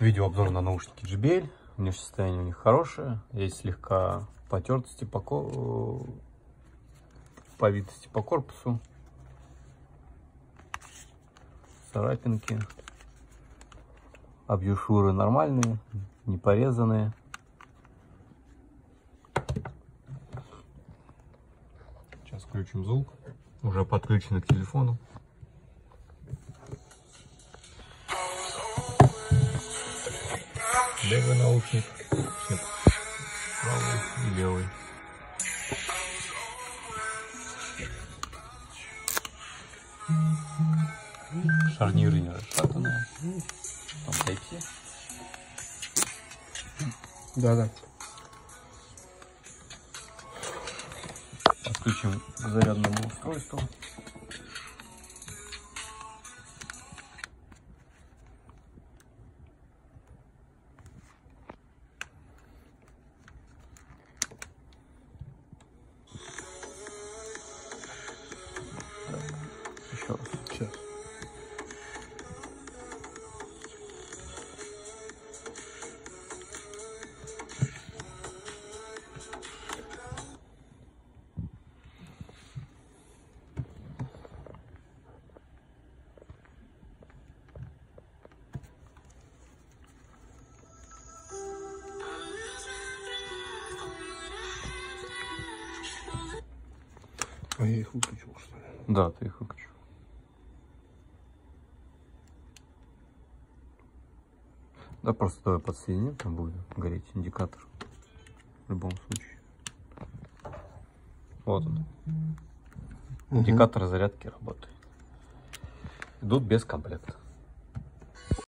Видеообзор на наушники JBL. Внешнее состояние у них хорошее. Есть слегка потертости по, ко... повитости по корпусу. Царапинки. Объюшуры нормальные, не порезанные. Сейчас включим звук. Уже подключены к телефону. Левый наушник, нет, правый и левый. Шарниры не расшатанные. Там Type-C. Да, да. Подключим к зарядному устройству. Сейчас. А я их выключил, что ли? Да, ты их выключил. Да, просто давай подсоединим, там будет гореть индикатор. В любом случае. Вот он. Индикатор зарядки работает. Идут без комплекта.